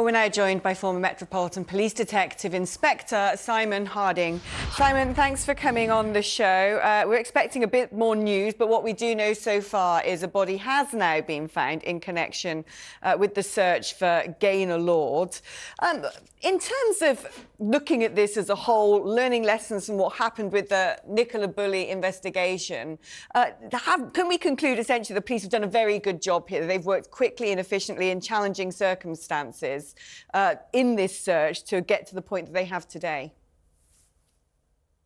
Well, we're now joined by former Metropolitan Police Detective Inspector Simon Harding. Simon, thanks for coming on the show. Uh, we're expecting a bit more news, but what we do know so far is a body has now been found in connection uh, with the search for Gaynor Lord. Um, in terms of looking at this as a whole, learning lessons from what happened with the Nicola Bulley investigation, uh, have, can we conclude essentially the police have done a very good job here? They've worked quickly and efficiently in challenging circumstances uh, in this search to get to the point that they have today?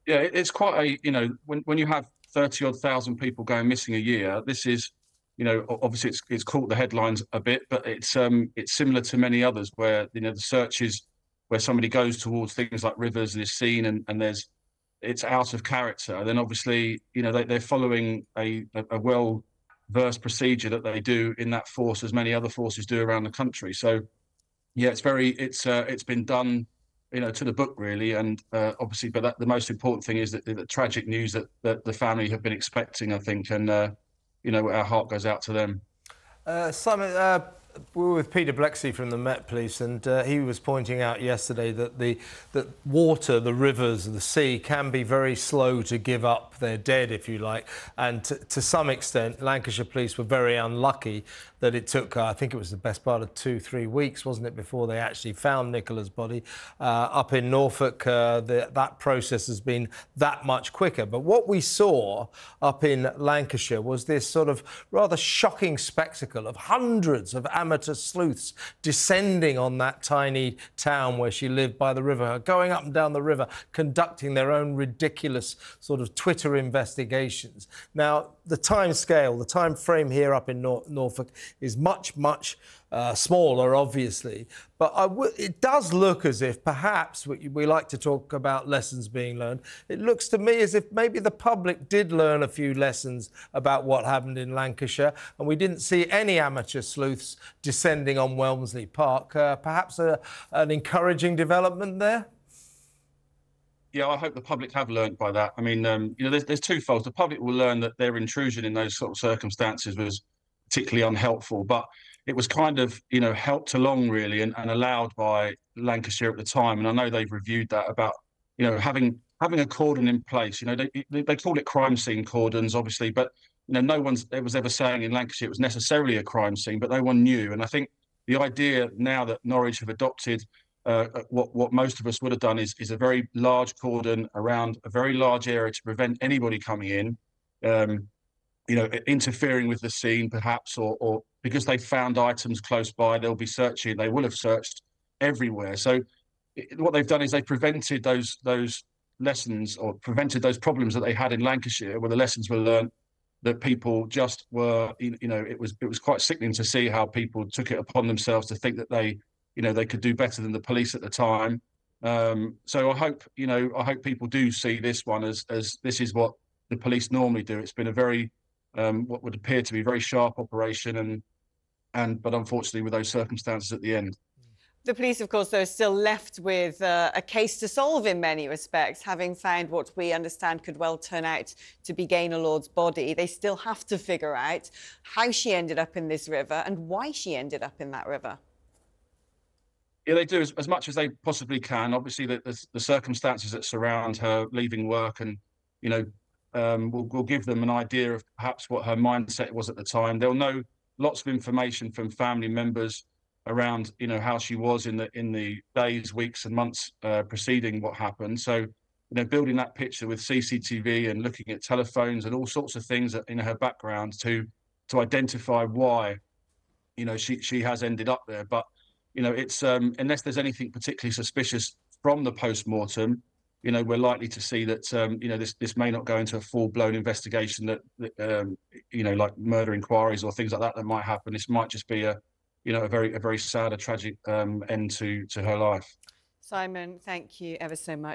Yeah, it's quite a, you know, when, when you have 30 odd thousand people going missing a year, this is, you know, obviously it's, it's caught the headlines a bit, but it's um it's similar to many others where, you know, the search is where somebody goes towards things like rivers and is seen and, and there's, it's out of character. Then obviously, you know, they, they're following a, a well versed procedure that they do in that force as many other forces do around the country. So yeah, it's very it's uh, it's been done, you know, to the book really, and uh, obviously, but that, the most important thing is that the, the tragic news that, that the family have been expecting, I think, and uh, you know, our heart goes out to them. Uh, Simon, uh, were with Peter Bleksley from the Met Police, and uh, he was pointing out yesterday that the that water, the rivers, the sea can be very slow to give up their dead, if you like. And to, to some extent, Lancashire Police were very unlucky that it took, uh, I think it was the best part of two, three weeks, wasn't it, before they actually found Nicola's body. Uh, up in Norfolk, uh, the, that process has been that much quicker. But what we saw up in Lancashire was this sort of rather shocking spectacle of hundreds of amateur sleuths descending on that tiny town where she lived by the river, going up and down the river, conducting their own ridiculous sort of Twitter investigations. Now, the time scale, the time frame here up in Nor Norfolk is much, much uh, smaller, obviously. But it does look as if perhaps we, we, like to talk about lessons being learned. It looks to me as if maybe the public did learn a few lessons about what happened in Lancashire, and we didn't see any amateur sleuths descending on Wensum Park. Uh, perhaps a, an encouraging development there? yeah, I hope the public have learned by that. I mean, um, you know, there's, there's two folds. The public will learn that their intrusion in those sort of circumstances was particularly unhelpful, but it was kind of, you know, helped along really and, and allowed by Lancashire at the time. And I know they've reviewed that about, you know, having having a cordon in place. You know, they they call it crime scene cordons, obviously, but you know, no one's there was ever saying in Lancashire it was necessarily a crime scene, but no one knew. And I think the idea now that Norwich have adopted uh, uh, what what most of us would have done is is a very large cordon around a very large area to prevent anybody coming in, um, you know, interfering with the scene perhaps, or or because they found items close by, they'll be searching. They will have searched everywhere. So what they've done is they've prevented those those lessons or prevented those problems that they had in Lancashire, where the lessons were learned that people just were, you know, it was it was quite sickening to see how people took it upon themselves to think that they you know they could do better than the police at the time. Um, so I hope you know I hope people do see this one as as this is what the police normally do. It's been a very um, what would appear to be very sharp operation and and but unfortunately with those circumstances at the end. The police, of course, though, are still left with uh, a case to solve in many respects, having found what we understand could well turn out to be Gaynor Lord's body. They still have to figure out how she ended up in this river and why she ended up in that river. Yeah, they do as, as much as they possibly can. Obviously, the, the, the circumstances that surround her leaving work and, you know, um, will will give them an idea of perhaps what her mindset was at the time. They'll know lots of information from family members around, you know, how she was in the in the days, weeks, and months uh, preceding what happened. So, you know, building that picture with CCTV and looking at telephones and all sorts of things in her background to to identify why, you know, she she has ended up there. But you know, it's um, unless there's anything particularly suspicious from the post-mortem, you know, we're likely to see that um, you know this this may not go into a full-blown investigation that, that um, you know, like murder inquiries or things like that that might happen. This might just be a, you know, a very a very sad, a tragic um, end to to her life. Simon, thank you ever so much.